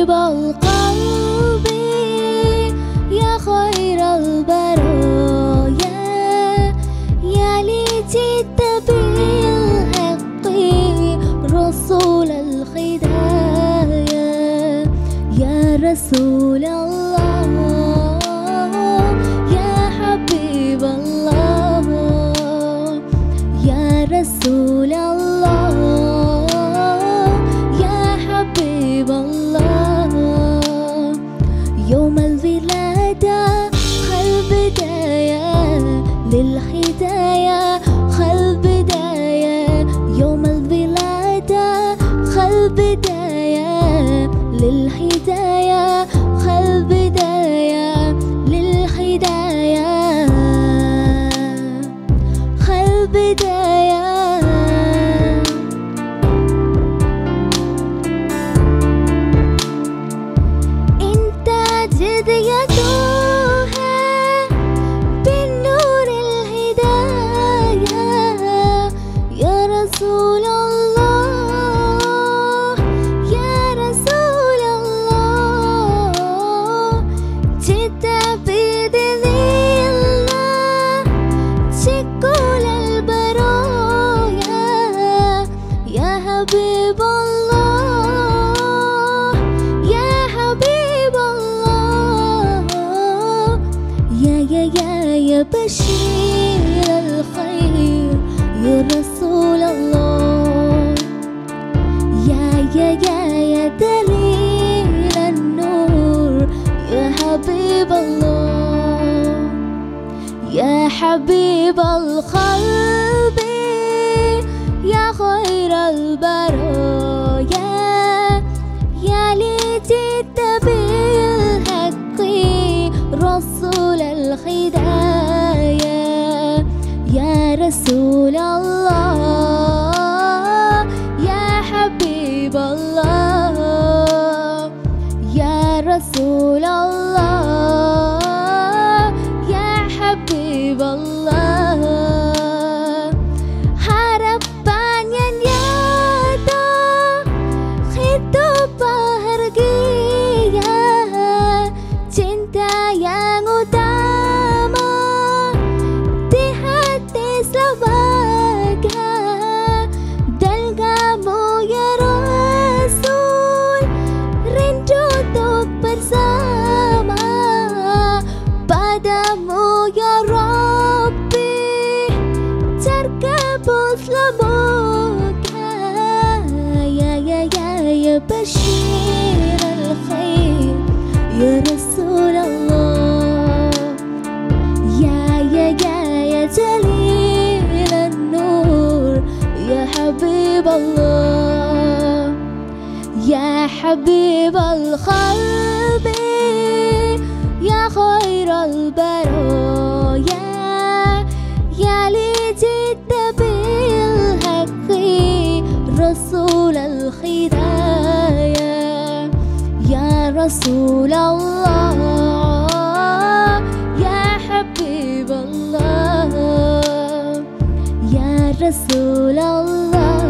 يقرب القلب يا خير البرايا. يا ليت تبي رسول الخدايا. يا رسول الله يا حبيب الله. يا رسول الله. خل بداية للهداية خل بداية للهداية. خل بداية بشير الخير. يا رسول الله يا يا يا يا دليل النور. يا حبيب الله يا حبيب القلب. يا خير البرايا رسول الله يا حبيب الله يا رسول الله. Habib Allah يا حبيب القلب يا خير البرايا يا لجئت بالحق رسول الهدايا يا رسول الله. رسول الله.